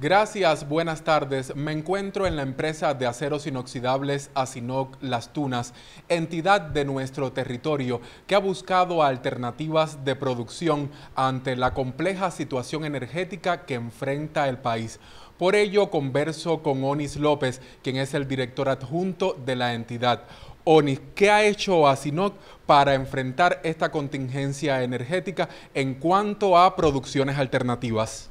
Gracias, buenas tardes. Me encuentro en la empresa de aceros inoxidables Asinoc Las Tunas, entidad de nuestro territorio que ha buscado alternativas de producción ante la compleja situación energética que enfrenta el país. Por ello, converso con Onis López, quien es el director adjunto de la entidad. Onis, ¿qué ha hecho Asinoc para enfrentar esta contingencia energética en cuanto a producciones alternativas?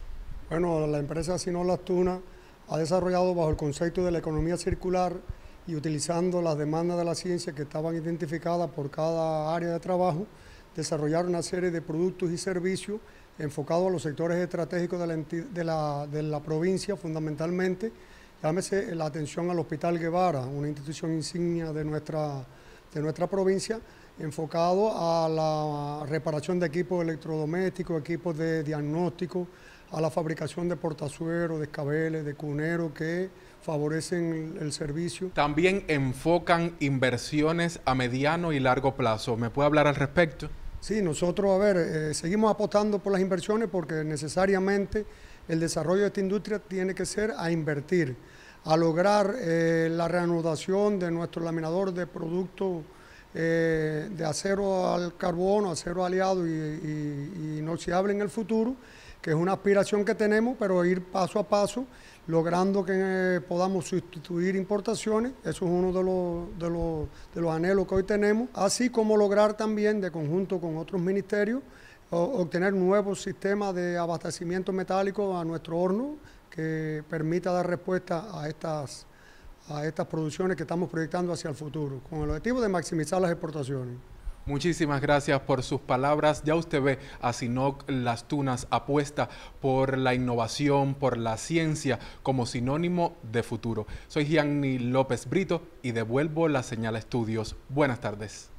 Bueno, la empresa Sino Las Tunas ha desarrollado bajo el concepto de la economía circular y utilizando las demandas de la ciencia que estaban identificadas por cada área de trabajo, desarrollar una serie de productos y servicios enfocados a los sectores estratégicos de la, de la, provincia fundamentalmente, llámese la atención al Hospital Guevara, una institución insignia de nuestra, de nuestra provincia, enfocado a la reparación de equipos electrodomésticos, equipos de diagnóstico, a la fabricación de portazueros, de escabeles, de cuneros que favorecen el, servicio. También enfocan inversiones a mediano y largo plazo. ¿Me puede hablar al respecto? Sí, nosotros, a ver, eh, seguimos apostando por las inversiones porque necesariamente el desarrollo de esta industria tiene que ser a invertir, a lograr eh, la reanudación de nuestro laminador de productos eh, de acero al carbono, acero aliado y, y, y inoxidable en el futuro que es una aspiración que tenemos, pero ir paso a paso, logrando que eh, podamos sustituir importaciones, eso es uno de los, de, los, de los anhelos que hoy tenemos, así como lograr también, de conjunto con otros ministerios, obtener nuevos sistemas de abastecimiento metálico a nuestro horno que permita dar respuesta a estas, a estas producciones que estamos proyectando hacia el futuro, con el objetivo de maximizar las exportaciones. Muchísimas gracias por sus palabras. Ya usted ve a Sinoc Las Tunas apuesta por la innovación, por la ciencia como sinónimo de futuro. Soy Gianni López Brito y devuelvo la señal a estudios. Buenas tardes.